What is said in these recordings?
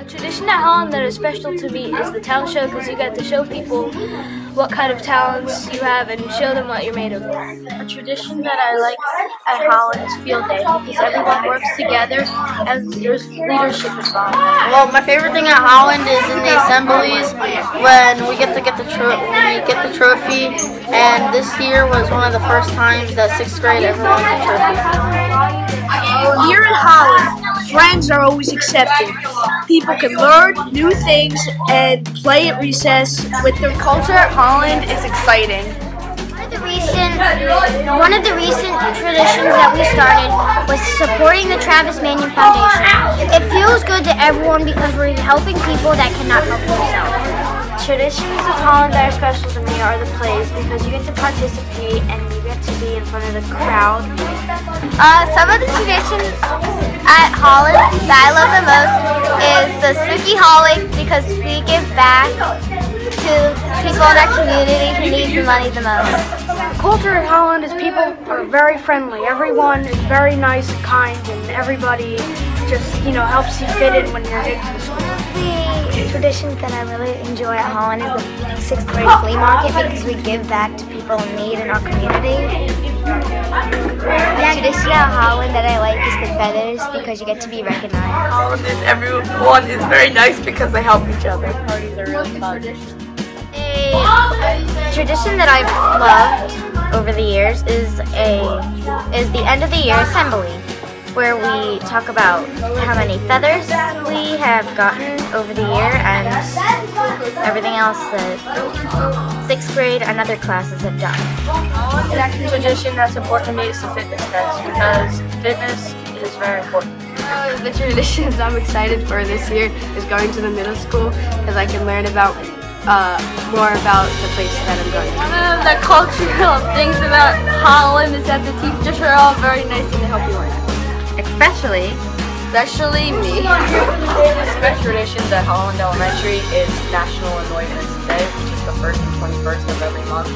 A tradition at Holland that is special to me is the talent show because you get to show people what kind of talents you have and show them what you're made of. A tradition that I like at Holland is field day because everyone works together and there's leadership involved. Well, my favorite thing at Holland is in the assemblies when we get to get the tro- we get the trophy, and this year was one of the first times that sixth grade ever won the trophy. Here in Holland, friends are always accepted. People can learn new things and play at recess with their Culture at Holland is exciting. One of the recent, one of the recent traditions that we started was supporting the Travis Manion Foundation. It feels good to everyone because we're helping people that cannot help themselves. Traditions of Holland that are special to me are the plays because you get to participate and you get to be in front of the crowd. Uh, some of the traditions at Holland that I love the most is the Spooky Hallway because we give back to people in our community who need the money the most. The culture in Holland is people are very friendly. Everyone is very nice and kind, and everybody just you know helps you fit in when you're the school. The traditions that I really enjoy at Holland is the sixth grade flea market because we give back to people in need in our community. The tradition at Holland that I like is the feathers because you get to be recognized. Holland is everyone is very nice because they help each other. parties are really A tradition that I've loved over the years is a is the end of the year assembly, where we talk about how many feathers we have gotten over the year and everything else that sixth grade and other classes have done. The tradition that's important to me is the fitness test because fitness is very important. The traditions I'm excited for this year is going to the middle school because I can learn about uh, more about the place that I'm going. One of the cultural things about Holland is that the teachers are all very nice and they help you learn. Especially Especially me. Special traditions at Holland Elementary is National Annoyance Day, which is the first and 21st of every month.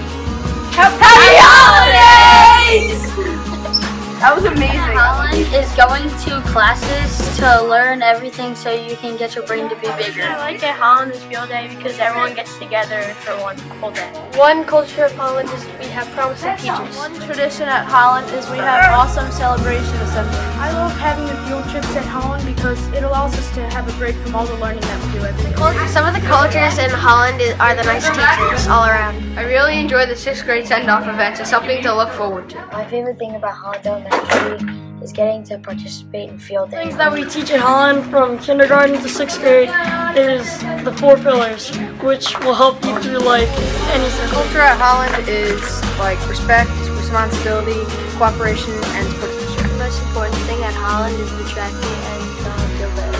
Happy holidays! That was amazing. Holland is going to classes to learn everything so you can get your brain to be bigger. I like at Holland is field day because everyone gets together for one whole day. One culture of Holland is we have promising teachers. One tradition at Holland is we have awesome celebration assembly. I love having the field trips at Holland because it allows us to have a break from all the learning that we do every day. some of the cultures in Holland is, are the nice teachers all around. I really enjoy the sixth grade send-off events. It's something to look forward to. My favorite thing about Holland Elementary is getting to participate in field day. Things that we teach at Holland from kindergarten to sixth grade is the four pillars, which will help you through life any Culture at Holland is like respect, responsibility, cooperation, and sportsmanship. The most important thing at Holland is the track meet and the field day.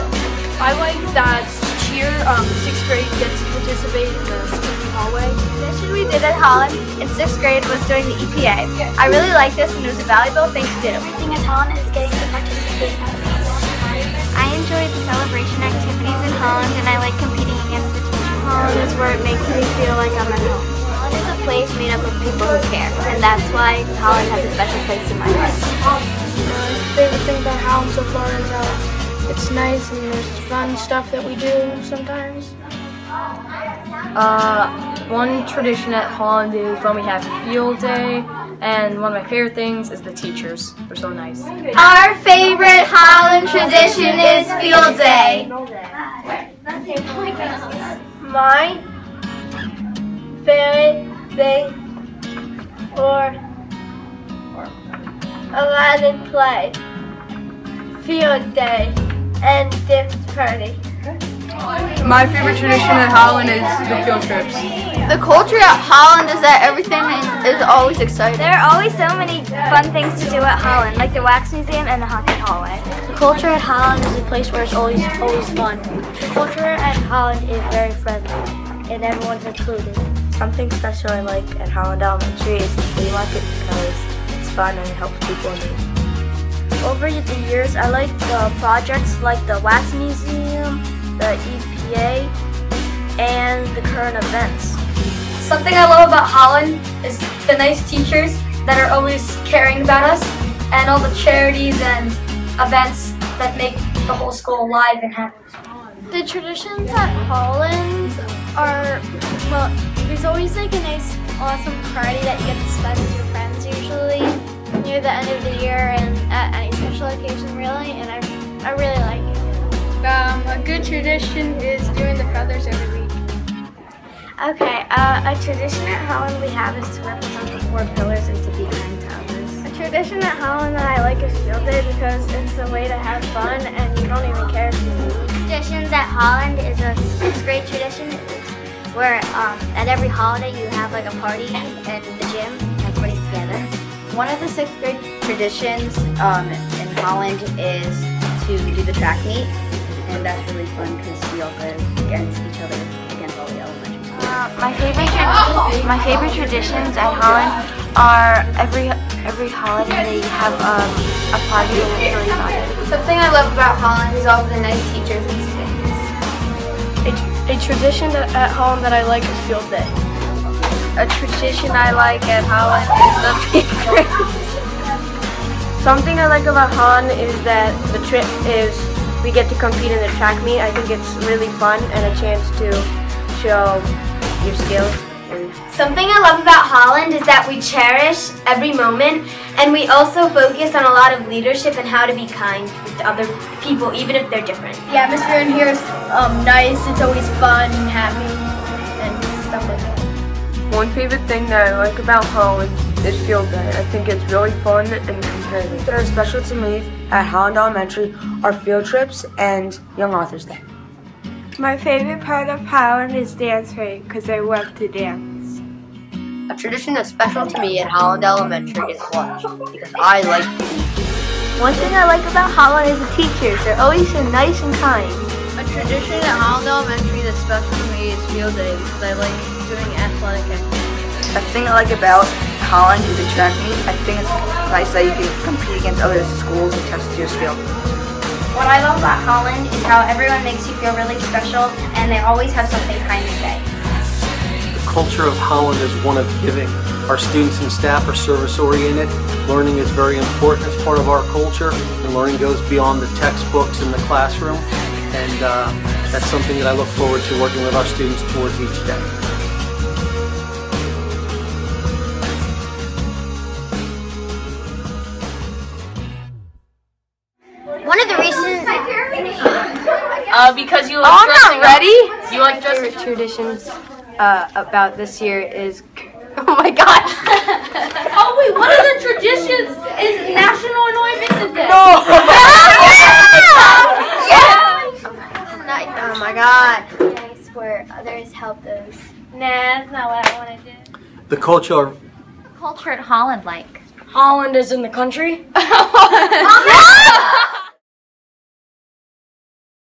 I like that each year um, sixth grade gets to participate Holland in sixth grade was doing the EPA. I really liked this and it was a valuable thing to do. Everything at Holland is getting to participate I enjoyed the celebration activities in Holland and I like competing against the teachers. Holland is where it makes me feel like I'm at home. Holland is a place made up of people who care, and that's why Holland has a special place in my heart. My favorite thing about Holland so far is uh, it's nice and there's fun stuff that we do sometimes. Uh, one tradition at Holland is when we have field day, and one of my favorite things is the teachers. They're so nice. Our favorite Holland tradition is field day. My favorite thing for Aladdin play, field day, and dance party. My favorite tradition at Holland is the field trips. The culture at Holland is that everything is always exciting. There are always so many fun things to do at Holland, like the Wax Museum and the Haunted Hallway. The culture at Holland is a place where it's always always fun. The culture at Holland is very friendly and everyone's included. Something special I like at Holland Elementary is the flea market because it's fun and it helps people in need. Over the years, I like the projects like the Wax Museum, the EPA, and the current events. Something I love about Holland is the nice teachers that are always caring about us and all the charities and events that make the whole school alive and happy. The traditions at Holland are, well, there's always like a nice, awesome party that you get to spend with your friends usually near the end of the year and at any special occasion really, and I, I really like it. A good tradition is doing the feathers every week. Okay, uh, a tradition at Holland we have is to represent the four pillars and to be kind to others. A tradition at Holland that I like is field day because it's a way to have fun and you don't even care if you lose. Traditions at Holland is a sixth grade tradition where um, at every holiday you have like a party in the gym. And everybody's together. One of the sixth grade traditions um, in Holland is to do the track meet, and that's really fun because we all go against each other against all the elementary schools. Uh, my favorite my favorite traditions at Holland are every every holiday they have um, a party and it's really fun. Something I love about Holland is all the nice teachers and students. A, a tradition that, at home that I like is field day. A tradition I like at Holland is the pig race. Something I like about Holland is that the trip is we get to compete in the track meet. I think it's really fun and a chance to show your skills. Something I love about Holland is that we cherish every moment and we also focus on a lot of leadership and how to be kind with other people, even if they're different. The atmosphere in here is um, nice. It's always fun and happy and stuff like that. one favorite thing that I like about Holland is field day. I think it's really fun and competitive. that are special to me at Holland Elementary are field trips and Young Authors Day. My favorite part of Holland is dance rate because I love to dance. A tradition that's special to me at Holland Elementary is lunch because I like to eat. One thing I like about Holland is the teachers. They're always so nice and kind. A tradition at Holland Elementary that's special to me is field day because I like doing athletic activities. A thing I like about Holland is the track meet. I think it's nice that you can compete against other schools and test your skill. What I love about Holland is how everyone makes you feel really special and they always have something kind to say. The culture of Holland is one of giving. Our students and staff are service oriented. Learning is very important as part of our culture, and learning goes beyond the textbooks in the classroom. And uh, that's something that I look forward to working with our students towards each day. Uh, because you like Oh, I'm not ready. Up. You like dressing favorite traditions uh, about this year is. Oh my god! Oh wait, one of the traditions is National Annoyment Day. Oh my god. Nice where others help those. Nah, that's not what I want to do. The culture Culture at Holland like. Holland is in the country. Oh,